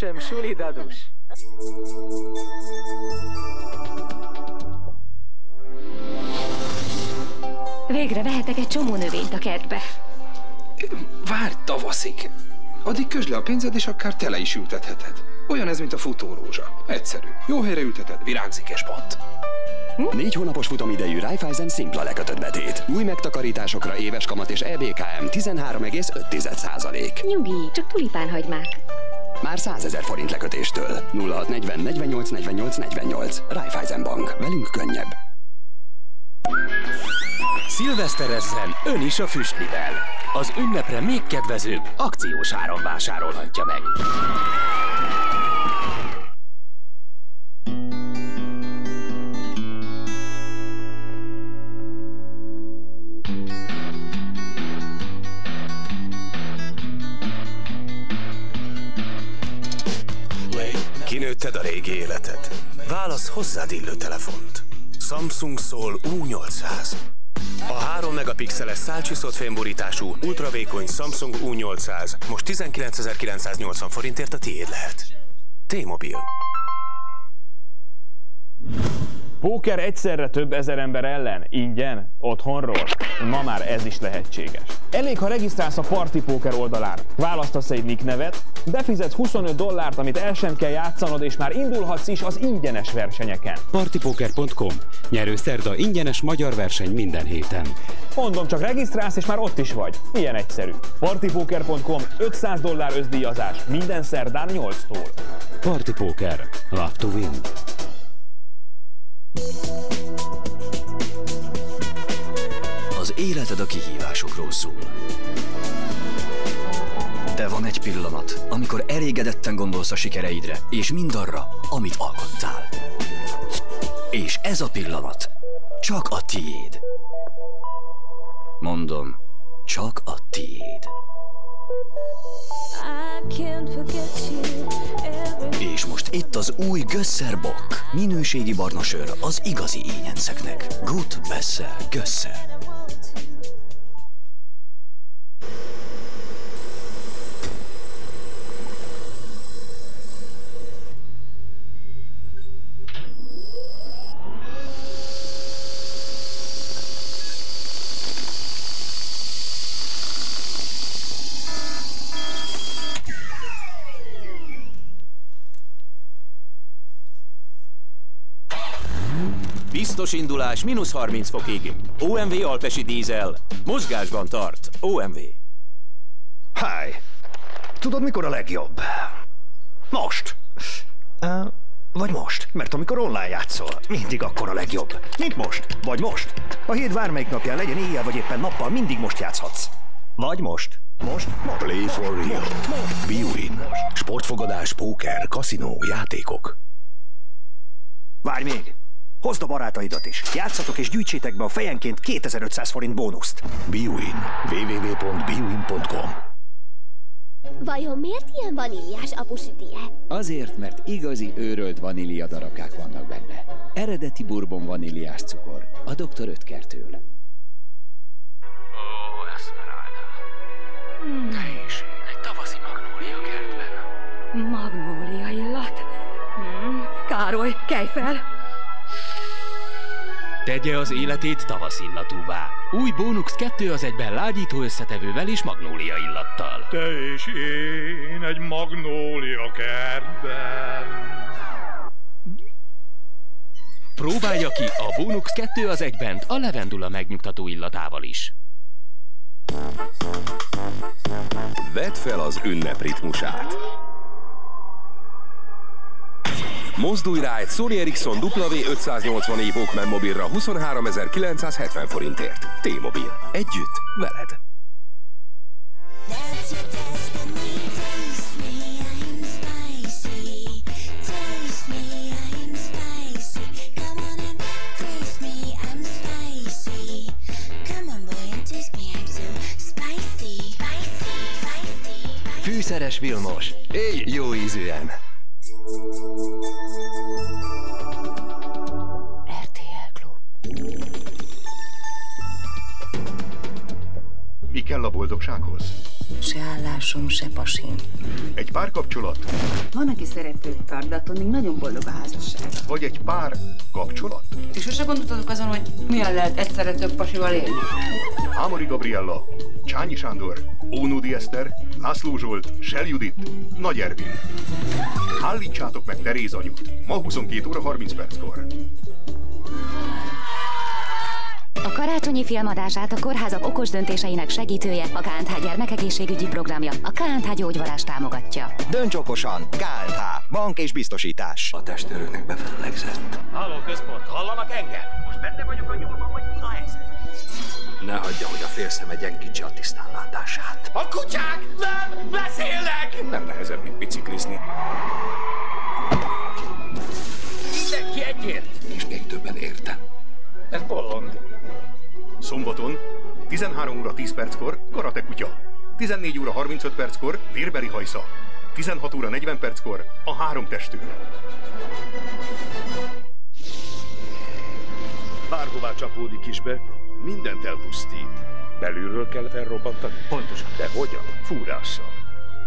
Kincsem, suli dadus. Végre vehetek egy csomó növényt a kertbe. Várj tavaszig. Addig közd le a pénzed, és akár tele is ültetheted. Olyan ez, mint a futórózsa. Egyszerű. Jó helyre ülteted, virágzik és bont. Négy hónapos futamidejű Raiffeisen szimpla lekötött betét. Új megtakarításokra éves kamat és EBKM 13,5%. Nyugi, csak tulipánhagymák. Már 100 ezer forint lekötéstől. 0640 48 48 48. Raiffeisen Bank. Velünk könnyebb. Szilveszterezzen ön is a füstlivel. Az ünnepre még kedvezőbb akciós áron vásárolhatja meg. Életet. Válasz hozzád illő telefont. Samsung Soul U800. A 3 megapixeles szálcsiszott fémborítású, ultravékony Samsung U800 most 19.980 forintért a tiéd lehet. T-Mobile. Póker egyszerre több ezer ember ellen, ingyen, otthonról. Ma már ez is lehetséges. Elég, ha regisztrálsz a Party Poker oldalán. Választasz egy nick nevet, befizetsz 25 dollárt, amit el sem kell játszanod, és már indulhatsz is az ingyenes versenyeken. Partypoker.com. Nyerő szerda ingyenes magyar verseny minden héten. Mondom, csak regisztrálsz, és már ott is vagy. Milyen egyszerű. Partypoker.com 500 dollár özdíjazás minden szerdán 8-tól. Party Poker. Love to win. Életed a kihívásokról szól. De van egy pillanat, amikor elégedetten gondolsz a sikereidre, és mindarra, amit alkottál. És ez a pillanat csak a tiéd. Mondom, csak a tiéd. És most itt az új Gösser Bock. Minőségi barna sör az igazi ényenceknek. Gut Besser Gösser. Biztos indulás mínusz 30 fokig. OMV Alpesi dízel. Mozgásban tart. OMV. Háj! Tudod, mikor a legjobb? Most! Uh, vagy most, mert amikor online játszol, mindig akkor a legjobb. Mint most, vagy most. A hét bármelyik napján legyen éjjel vagy éppen nappal, mindig most játszhatsz. Vagy most. Most, most. Play for real. Bwin. Sportfogadás, póker, kaszinó, játékok. Várj még! Hozd a barátaidat is. Játszatok és gyűjtsétek be a fejenként 2500 forint bónuszt. Bwin. www.bwin.com Vajon miért ilyen vaníliás apusütie? Azért, mert igazi őrölt vanília darabkák vannak benne. Eredeti bourbon vaníliás cukor. A Dr. Ötkertől. Ó, Esmeralda. Te is. Egy tavaszi magnólia kertben. Magnólia illat. Hmm, Károly, kelj fel! Tegye az életét tavaszillatúvá. Új Bónux 2 az egyben lágyító összetevővel és magnólia illattal. Te és én egy magnólia kertben. Próbálja ki a Bónux 2 az egyben a levendula megnyugtató illatával is. Vedd fel az ünnep ritmusát. Mozdulj rá egy Sony Ericsson W580 i Walkman mobilra 23.970 forintért. T-Mobil. Együtt, veled. Fűszeres Vilmos. Éj, jó ízűen. Kell a boldogsághoz? Se állásom, se pasim. Egy párkapcsolat, Van, aki szeretőt tart, de attól még nagyon boldog a házasság. vagy egy pár kapcsolat? És sose gondoltatok azon, hogy milyen lehet egyszerre több pasival élni? Ámori Gabriella, Csányi Sándor, Ónódi Eszter, László Zsolt, Sel Judit, Nagy Ervin. Állítsátok meg Teréz anyut, ma 22 óra 30 perckor. A karácsonyi filmadását a kórházak okos döntéseinek segítője, a KNTH gyermekegészségügyi programja, a KNTH gyógyvarás támogatja. Dönts okosan! KNH. Bank és biztosítás. A testőröknek befellegzett. Halló, központ, hallanak engem? Most benne vagyok a nyúlban, hogy mi a helyzet? Ne hagyja, hogy a félszeme gyengítse a tisztánlátását. A kutyák nem beszélnek! Nem nehezebb, mint biciklizni. Mindenki egyért! És még többen érte. Ez bolond. Szombaton 13 óra 10 perckor Karate Kutya. 14 óra 35 perckor Vérbeli hajsza. 16 óra 40 perckor a három testőr. Bárhová csapódik is be, mindent elpusztít. Belülről kell felrobbantani? Pontosan. De hogyan? Fúrással.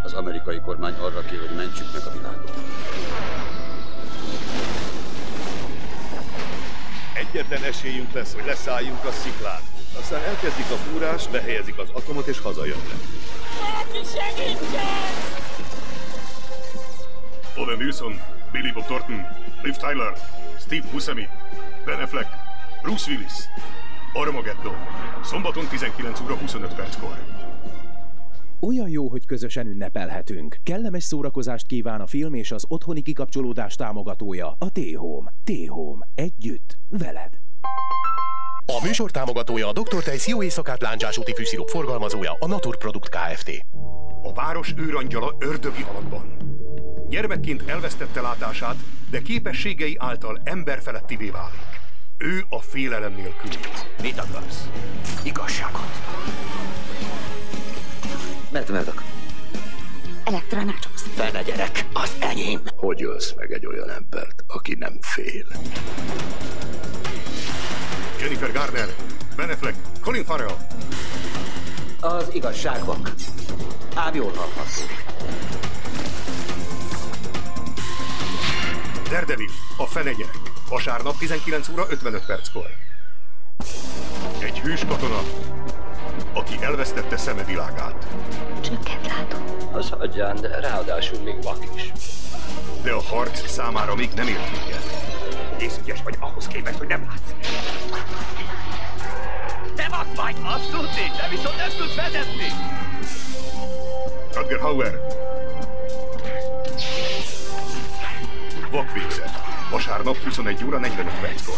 Az amerikai kormány arra kér, hogy mentsük meg a világot. Egyetlen esélyünk lesz, hogy leszálljunk a sziklán. Aztán elkezdik a fúrás, behelyezik az atomot és hazajönnek. Valaki segítsen! Owen Wilson, Billy Bob Thornton, Liv Tyler, Steve Buscemi, Ben Affleck, Bruce Willis, Armageddon. Szombaton 19 óra 25 perckor. Olyan jó, hogy közösen ünnepelhetünk. Kellemes szórakozást kíván a film és az otthoni kikapcsolódás támogatója, a T-Home. T-Home. Együtt, veled. A műsor támogatója a Dr. Tejsz jó éjszakát láncsás úti fűszirup forgalmazója a Natur Produkt Kft. A város őrangyala ördögi alakban. Gyermekként elvesztette látását, de képességei által emberfelettivé válik. Ő a félelem nélkül. Mit akarsz? Igazságot. Mert megadok. Elektronácsos. Fene gyerek, az enyém. Hogy ölsz meg egy olyan embert, aki nem fél? Jennifer Garner, Ben Affleck, Colin Farrell. Az igazság vak. Ám jól hallható. Daredevil, a fene gyerek. Vasárnap 19 óra 55 perckor. Egy hős katona, aki elvesztette szemevilágát. Csökkent látó. Az hagyján, de ráadásul még vak is. De a harc számára még nem ért véget. Egész ügyes vagy ahhoz képest, hogy nem látsz. Vak vagy, azt tudni, de viszont nem tudsz vezetni. Rutger Hauer. Vakvégzet. Vasárnap 21 óra 45 perckor.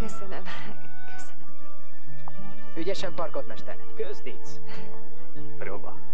Köszönöm. Köszönöm. Ügyesen parkolt, mester. Közdic. Próba.